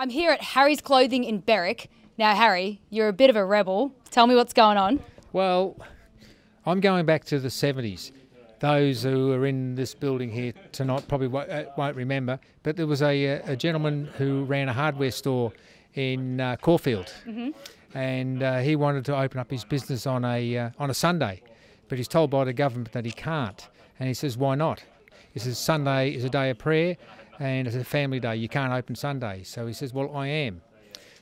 I'm here at Harry's Clothing in Berwick. Now, Harry, you're a bit of a rebel. Tell me what's going on. Well, I'm going back to the 70s. Those who are in this building here tonight probably won't, uh, remember, but there was a, uh, a gentleman who ran a hardware store in uh, Caulfield, and uh, he wanted to open up his business on a uh, on a Sunday, but he's told by the government that he can't, and he says, "Why not?" He says, "Sunday is a day of prayer, and it's a family day. You can't open Sunday." So he says, "Well, I am."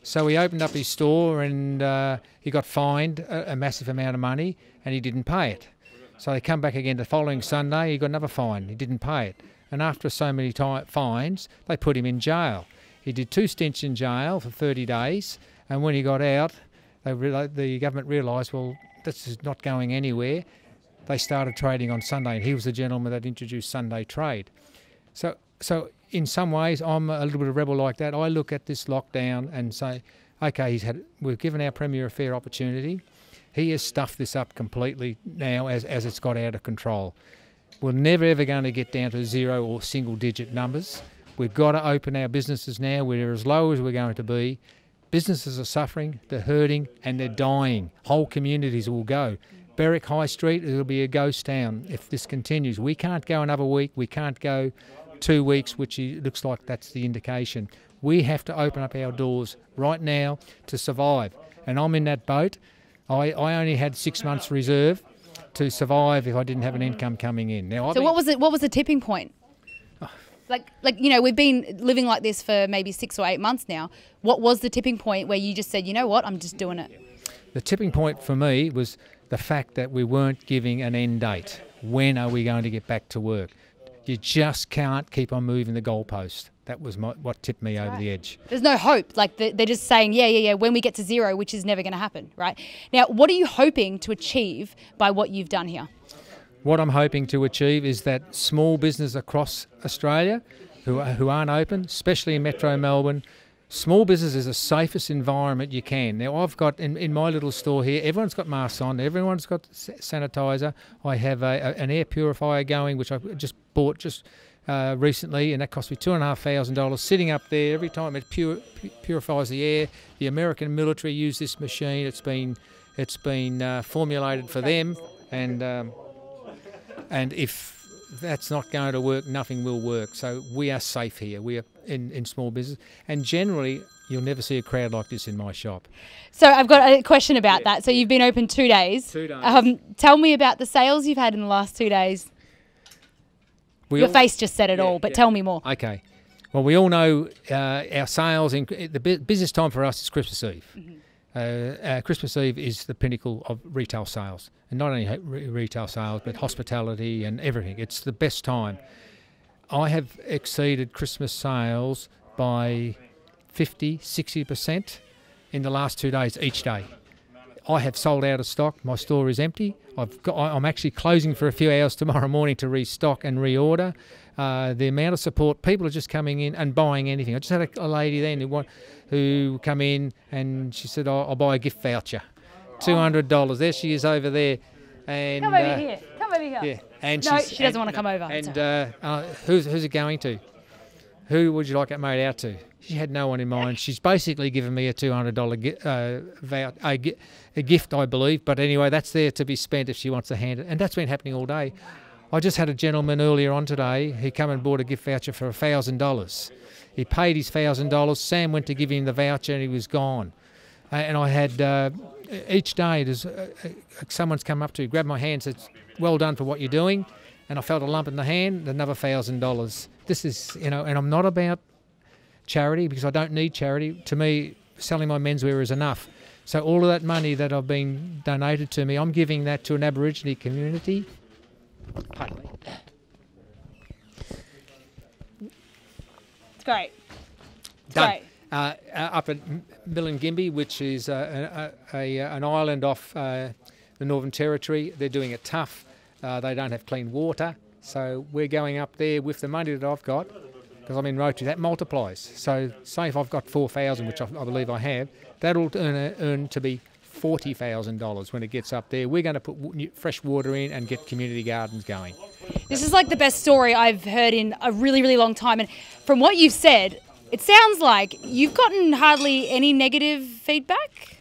So he opened up his store and uh, he got fined a, a massive amount of money and he didn't pay it. So they come back again the following Sunday, he got another fine, he didn't pay it. And after so many fines, they put him in jail. He did two stints in jail for 30 days, and when he got out, the government realised, well, this is not going anywhere. They started trading on Sunday, and he was the gentleman that introduced Sunday trade. So, so in some ways, I'm a little bit of a rebel like that. I look at this lockdown and say, okay, he's had, we've given our premier a fair opportunity. He has stuffed this up completely now as, as it's got out of control. We're never ever going to get down to zero or single digit numbers. We've got to open our businesses now. We're as low as we're going to be. Businesses are suffering, they're hurting, and they're dying. Whole communities will go. Berwick High Street, it'll be a ghost town if this continues. We can't go another week. We can't go two weeks, which looks like that's the indication. We have to open up our doors right now to survive. And I'm in that boat. I, I only had six months reserve to survive if I didn't have an income coming in. Now, So, what was it? What was the tipping point? Like, like you know, we've been living like this for maybe six or eight months now. What was the tipping point where you just said, you know what, I'm just doing it? The tipping point for me was the fact that we weren't giving an end date. When are we going to get back to work? You just can't keep on moving the goalpost. That was my, what tipped me over the edge. There's no hope. Like they- they're just saying, yeah, yeah, yeah. When we get to zero, which is never going to happen, right? Now, what are you hoping to achieve by what you've done here? What I'm hoping to achieve is that small business across Australia who, who aren't open, especially in Metro Melbourne, small business is the safest environment you can. Now, I've got in, in my little store here, everyone's got masks on, everyone's got sanitizer. I have a, a- an air purifier going, which I just bought just uh, recently, and that cost me two and a half thousand dollars. Sitting up there every time it pure, pu- purifies the air. The American military use this machine. It's been it's been uh, formulated for them, and um, and if that's not going to work, nothing will work. So we are safe here. We are in, in small business, and generally. You'll never see a crowd like this in my shop. So I've got a question about that. So you've been open two days. Two days. Um, tell me about the sales you've had in the last two days. We Your all- face just said it Yeah, all, but yeah. tell me more. Okay. Well, we all know uh, our sales in the business time for us is Christmas Eve. Uh, uh, Christmas Eve is the pinnacle of retail sales, and not only retail sales, but hospitality and everything. It's the best time. I have exceeded Christmas sales by 50, 60% in the last two days each day. I have sold out of stock. My store is empty. I've got, I'm actually closing for a few hours tomorrow morning to restock and reorder. Uh, the amount of support, people are just coming in and buying anything. I just had a, a lady then who, want, who come in and she said, "I'll, I'll buy a gift voucher, two hundred dollars." There she is over there, and Come over uh, here. Come over here. yeah, and No, she doesn't and- wanna come over. And uh, uh, who's who's it going to? Who would you like it made out to? She had no one in mind. She's basically given me a two hundred dollar uh, a, a gift, I believe. But anyway, that's there to be spent if she wants to hand it, and that's been happening all day. I just had a gentleman earlier on today. who come and bought a gift voucher for thousand dollars. He paid his thousand dollars. Sam went to give him the voucher, and he was gone. Uh, and I had uh, each day there's uh, uh, someone's come up to me, grabbed my hand, said, "Well done for what you're doing," and I felt a lump in the hand, another thousand dollars. This is, you know, and I'm not about charity because I don't need charity. To me, selling my menswear is enough. So all of that money that I've been donated to me, I'm giving that to an Aboriginal community. Pardon me. It's great. Done. Great. Uh, uh, up at M- Milingimbi, which is uh, a, a, a, an island off uh, the Northern Territory. They're doing it tough. They don't have clean water. So we're going up there with the money that I've got, because I'm in Rotary, that multiplies. So say if I've got 4,000, which I, I believe I have, that'll earn, earn to be $40,000 when it gets up there. We're going to put w- fresh water in and get community gardens going. This is like the best story I've heard in a really, really long time. And from what you've said, it sounds like you've gotten hardly any negative feedback.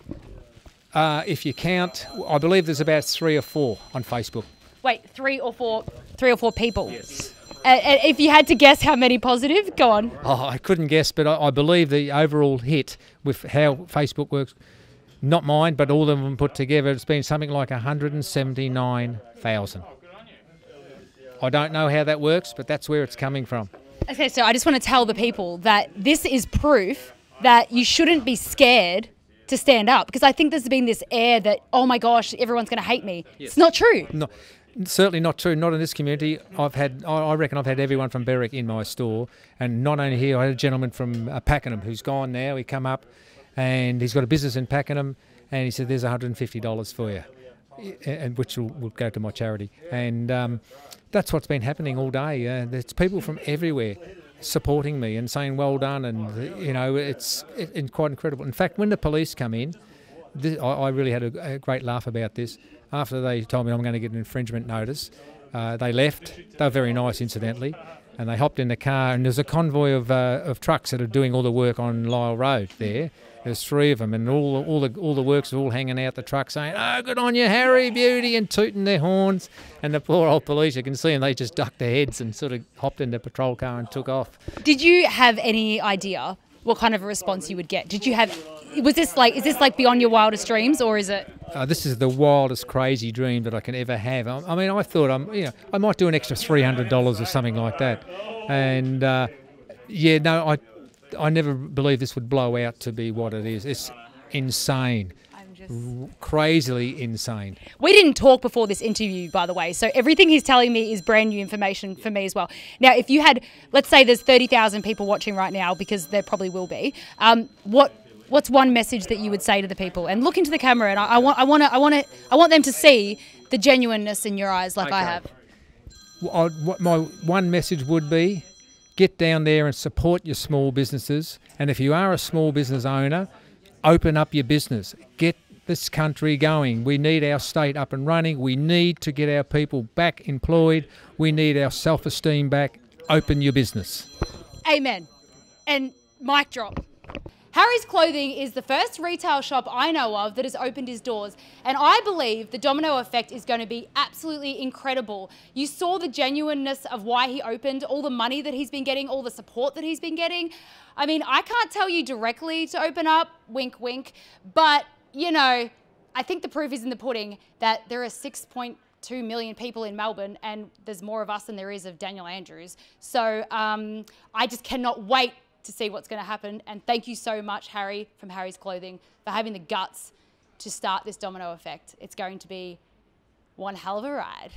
Uh, if you count, I believe there's about three or four on Facebook. Wait, three or four, three or four people. Yes. Uh, if you had to guess how many positive, go on. Oh, I couldn't guess, but I, I believe the overall hit with how Facebook works, not mine, but all of them put together, it's been something like 179,000. I don't know how that works, but that's where it's coming from. Okay, so I just want to tell the people that this is proof that you shouldn't be scared to stand up because I think there's been this air that oh my gosh everyone's going to hate me. Yes. It's not true. No, certainly not true. Not in this community. I've had, I reckon, I've had everyone from Berwick in my store, and not only here. I had a gentleman from uh, Pakenham who's gone now. He come up, and he's got a business in Pakenham, and he said, "There's 150 dollars for you," and which will, will go to my charity. And um, that's what's been happening all day. Uh, there's people from everywhere supporting me and saying well done, and you know it's it, quite incredible. In fact, when the police come in, this, I, I, really had a, a great laugh about this after they told me I'm going to get an infringement notice, uh, they left. They were very nice, incidentally, and they hopped in the car. And there's a convoy of, uh, of trucks that are doing all the work on Lyall Road there. There's three of them, and all all the all the works are all hanging out the truck saying, "Oh, good on you, Harry, beauty," and tooting their horns. And the poor old police, you can see them, they just ducked their heads and sort of hopped in the patrol car and took off. Did you have any idea what kind of a response you would get? Did you have was this like is this like beyond your wildest dreams or is it uh, this is the wildest crazy dream that I can ever have I, I mean I thought I'm you know I might do an extra $300 or something like that and uh, yeah no I I never believed this would blow out to be what it is it's insane crazily insane. We didn't talk before this interview, by the way, so everything he's telling me is brand new information for me as well. Now, if you had, let's say, there's thirty thousand people watching right now, because there probably will be. Um, what what's one message that you would say to the people? And look into the camera, and I, I want, I want to, I want to, I want them to see the genuineness in your eyes, like okay. I have. Well, what my one message would be: get down there and support your small businesses. And if you are a small business owner, open up your business. Get this country going. We need our state up and running. We need to get our people back employed. We need our self esteem back. Open your business. Amen. And mic drop. Harry's Clothing is the first retail shop I know of that has opened his doors, and I believe the domino effect is going to be absolutely incredible. You saw the genuineness of why he opened, all the money that he's been getting, all the support that he's been getting. I mean, I can't tell you directly to open up, wink, wink, but you know, I think the proof is in the pudding that there are 6.2 million people in Melbourne and there's more of us than there is of Daniel Andrews. So um, I just cannot wait to see what's going to happen. And thank you so much, Harry from Harry's Clothing, for having the guts to start this domino effect. It's going to be one hell of a ride.